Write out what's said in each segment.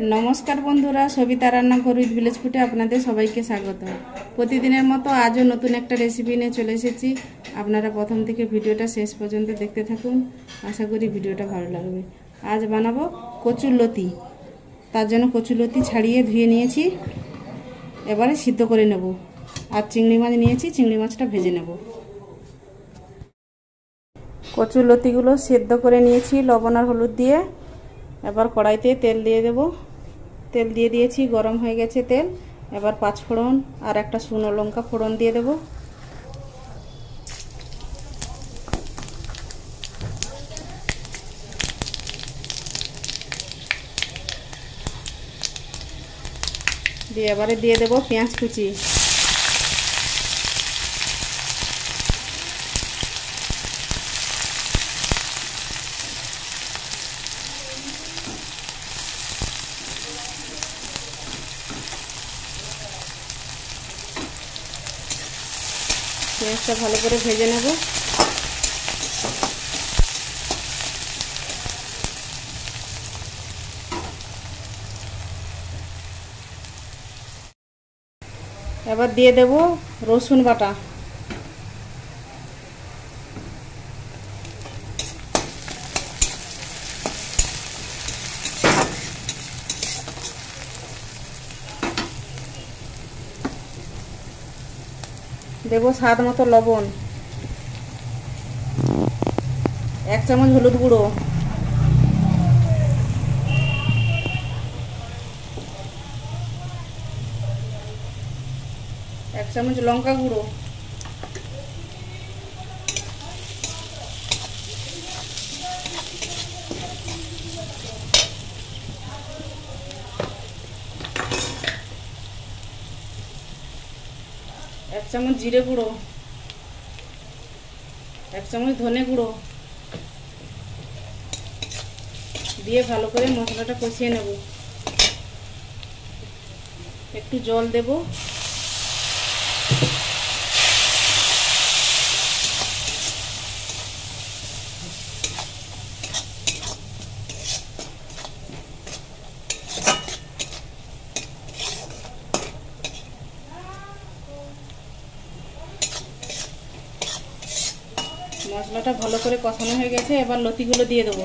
নমস্কার বন্ধুরা, সবিতা রান্নাঘর উইথ ভিলেজ ফুটে আপনাদের সবাইকে স্বাগত। প্রতিদিনের মতো আজও নতুন একটা রেসিপি নিয়ে চলে এসেছি। আপনারা প্রথম থেকে ভিডিওটা শেষ পর্যন্ত দেখতে থাকুন। আশা করি ভিডিওটা ভালো লাগবে। আজ বানাবো কচুর লতি। তার জন্য কচুর লতি ছাড়িয়ে ধুয়ে নিয়েছি। এবারে সিদ্ধ করে নেব। আর চিংড়ি মাছ নিয়েছি, চিংড়ি মাছটা ভেজে নেব। কচুর লতিগুলো সেদ্ধ করে নিয়েছি, লবণ আর হলুদ দিয়ে। এবার কড়াইতে তেল দিয়ে দেব। তেল দিয়ে দিয়েছি, গরম হয়ে গেছে তেল। এবার পাঁচ ফোড়ন আর একটা শুকনো লঙ্কা ফোড়ন দিয়ে দেব। দিয়ে এবারে দিয়ে দেব পেঁয়াজ কুচি। পেঁয়াজটা ভালো করে ভেজে নেব। এবার দিয়ে দেব রসুন বাটা। দেবো স্বাদ মতো লবণ। এক চামচ হলুদ গুঁড়ো। এক চামচ লঙ্কা গুঁড়ো। এক চামচ জিরে গুঁড়ো, এক চামচ ধনে গুঁড়ো দিয়ে ভালো করে মশলাটা কষিয়ে নেব। একটু জল দেব। মশলাটা ভালো করে কষানো হয়ে গেছে, এবার লতিগুলো দিয়ে দেবো।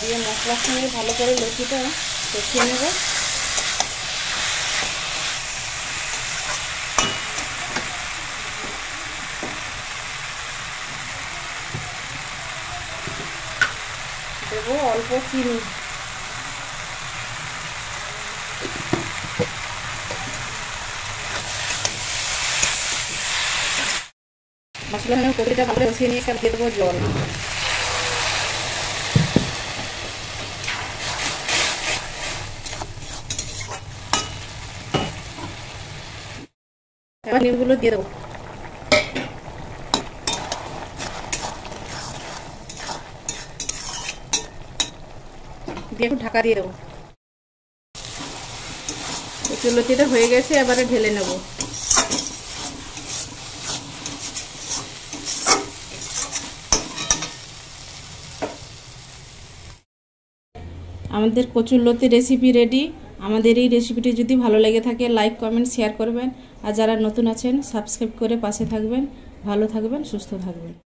দিয়ে মশলার সঙ্গে ভালো করে লতিটা কষিয়ে নেব। দেবো অল্প চিনি মশলা কপিটা ভালো কষিয়ে নিয়ে দেবো জল এবার দিয়ে দেবো একটু ঢাকা দিয়ে দেবো। একটু লতিটা হয়ে গেছে, এবারে ঢেলে নেব। আমাদের কচুর লতি রেসিপি রেডি আমাদের এই রেসিপিটি যদি ভালো লেগে থাকে লাইক কমেন্ট শেয়ার করবেন। আর যারা নতুন আছেন সাবস্ক্রাইব করে পাশে থাকবেন। ভালো থাকবেন, সুস্থ থাকবেন।